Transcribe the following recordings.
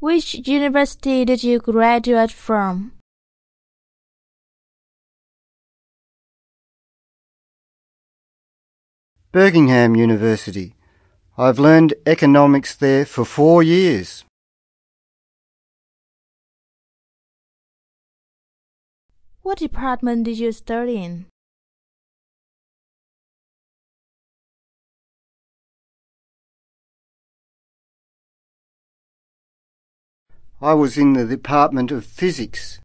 Which university did you graduate from? Birmingham University. I've learned economics there for four years. What department did you study in? I was in the Department of Physics.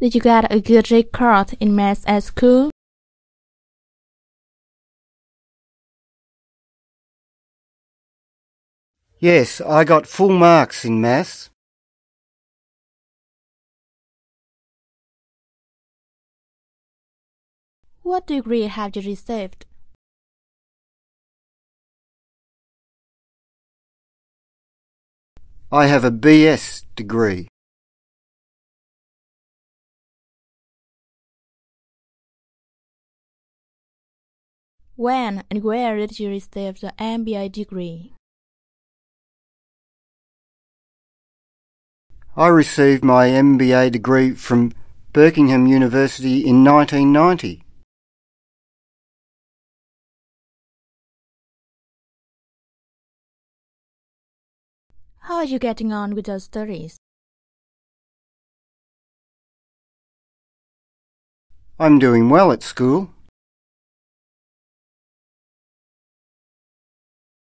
Did you get a good record in maths at school? Yes, I got full marks in maths. What degree have you received? I have a BS degree. When and where did you receive the MBA degree? I received my MBA degree from Birmingham University in 1990. How are you getting on with your studies? I'm doing well at school.